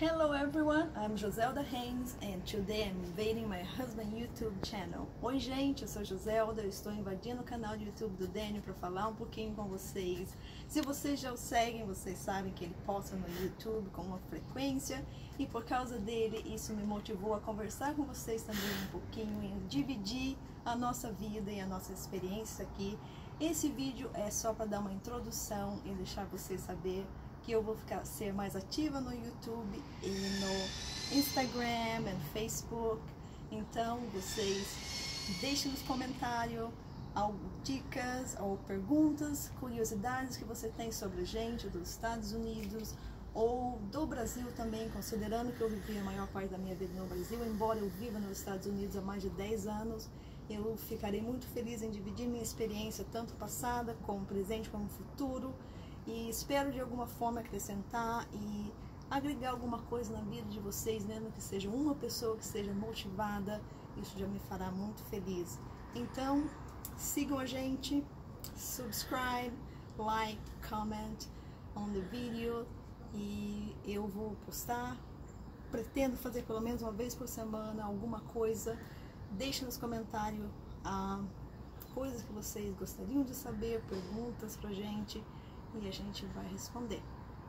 Hello everyone, I'm Joselda Haynes and today I'm invading my husband YouTube channel. Oi gente, eu sou Joselda, eu estou invadindo o canal do YouTube do Daniel para falar um pouquinho com vocês. Se vocês já o seguem, vocês sabem que ele posta no YouTube com uma frequência e por causa dele isso me motivou a conversar com vocês também um pouquinho e dividir a nossa vida e a nossa experiência aqui. Esse vídeo é só para dar uma introdução e deixar vocês saber que eu vou ficar ser mais ativa no YouTube e no Instagram e Facebook. Então, vocês deixem nos comentários dicas ou perguntas, curiosidades que você tem sobre a gente dos Estados Unidos ou do Brasil também, considerando que eu vivi a maior parte da minha vida no Brasil, embora eu viva nos Estados Unidos há mais de 10 anos, eu ficarei muito feliz em dividir minha experiência, tanto passada, como presente, como futuro, e espero de alguma forma acrescentar e agregar alguma coisa na vida de vocês, mesmo que seja uma pessoa que seja motivada, isso já me fará muito feliz. Então, sigam a gente, subscribe, like, comment on the video e eu vou postar. Pretendo fazer pelo menos uma vez por semana alguma coisa. Deixe nos comentários ah, coisas que vocês gostariam de saber, perguntas pra gente e a gente vai responder.